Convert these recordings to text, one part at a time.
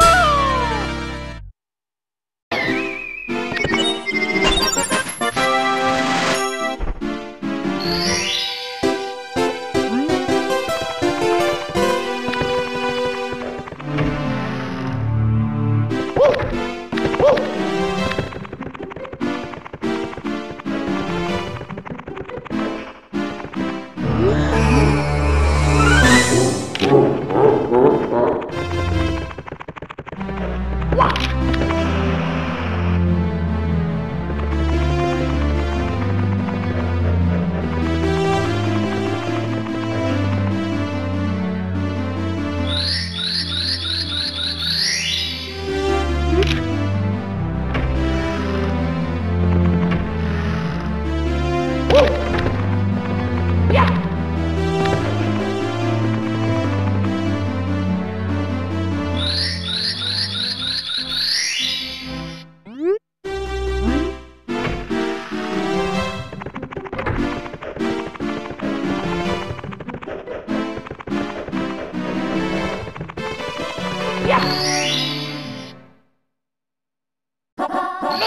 Oh.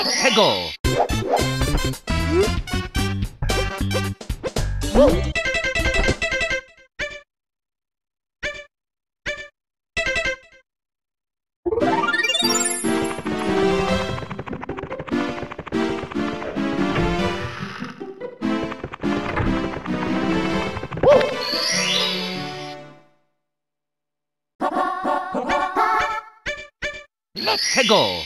해고 go!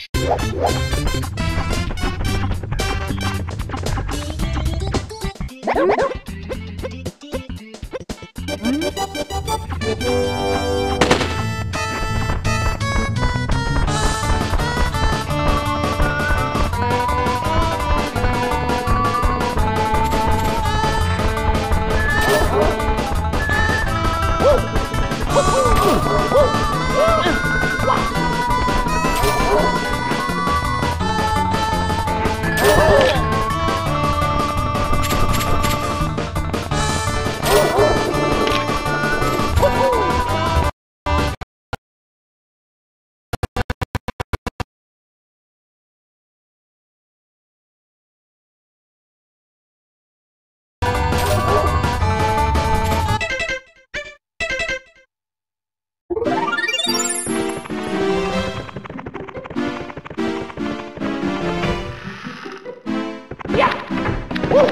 Let's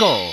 go!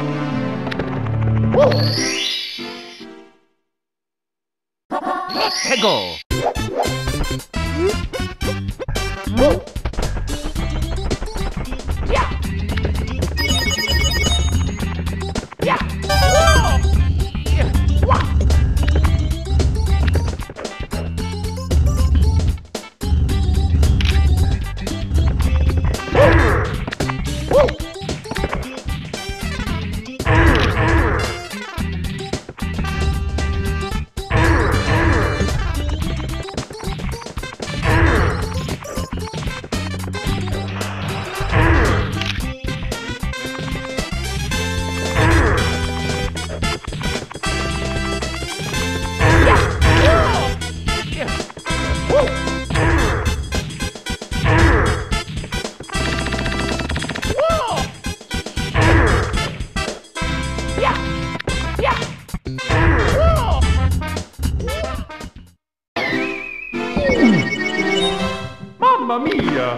Mamma mia!